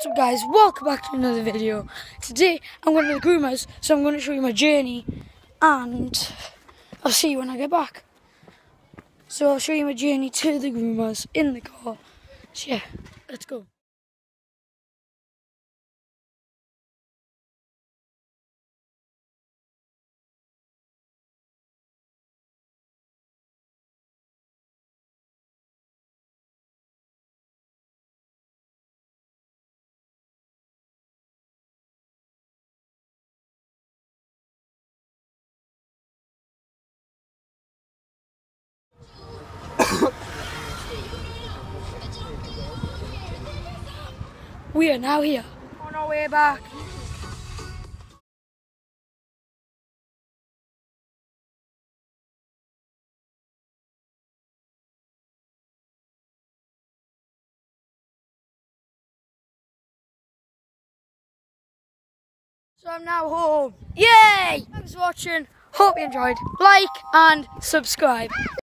What's up guys, welcome back to another video. Today I'm going to the groomers, so I'm going to show you my journey and I'll see you when I get back. So I'll show you my journey to the groomers in the car. So yeah, let's go. We are now here on our way back. So I'm now home. Yay! Thanks for watching. Hope you enjoyed. Like and subscribe.